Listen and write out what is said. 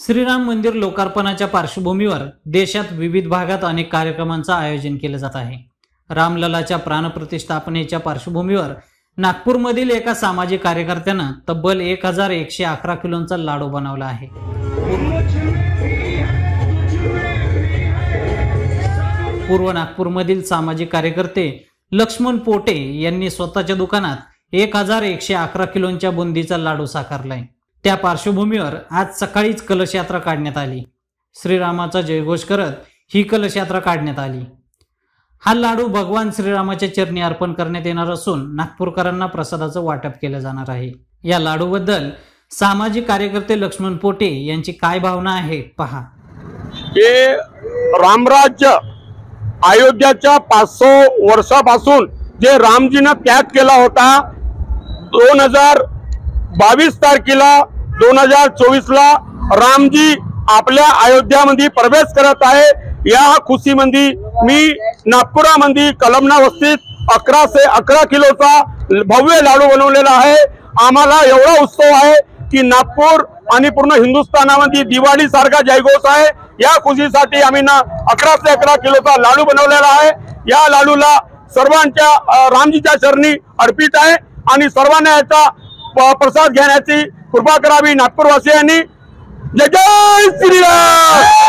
श्रीराम मंदिर लोकार्पणाच्या पार्श्वभूमीवर देशात विविध भागात अनेक कार्यक्रमांचं आयोजन केलं जात आहे. रामललाच्या प्राणप्रतिष्ठापनेच्या पार्श्वभूमीवर नागपूरमधील एका सामाजिक कार्यकर्त्यानं तब्बल एक हजार एकशे अकरा किलोंचा लाडू बनवला आहे. पूर्व नागपूरमधील सामाजिक कार्यकर्ते लक्ष्मण पोटे यांनी स्वतःच्या दुकानात एक हजार एकशे अकरा किलोंच्या बुंदीचा लाडू साकारलाय. त्या पार्श्वभूमीवर आज सकाळीच कलश यात्रा काढण्यात आली. श्रीरामाचा जयघोष करत ही कलश यात्रा काढण्यात आली. हा लाडू भगवान श्रीरामाच्या चरणी अर्पण करण्यात येणार असून नागपूरकरांना प्रसादाचं वाटप केलं जाणार आहे. या लाडूबद्दल सामाजिक कार्यकर्ते लक्ष्मण पोटे यांची काय भावना आहे पहा. हे रामराज्य अयोध्याच्या पाच वर्षापासून जे रामजीनं त्याग केला होता दोन हजार बावीस तारखेला दोन हजार चोवीसला रामजी आपल्या अयोध्यामध्ये प्रवेश करत आहे. या खुशीमध्ये मी नागपुरामध्ये कलमना वस्तीत अकराशे अकरा किलोचा भव्य लाडू बनवलेला आहे. आम्हाला एवढा उत्सव आहे की नागपूर आणि पूर्ण हिंदुस्थानामध्ये दिवाळी सारखा जयघोष आहे. या खुशीसाठी आम्ही ना अकरा ते अकरा किलोचा लाडू बनवलेला आहे. या लाडूला सर्वांच्या रामजीच्या चरणी अर्पित आहे आणि सर्वांना याचा प्रसाद घेण्याची कृपा करावी नागपूरवासियांनी. जय जय श्रीराम!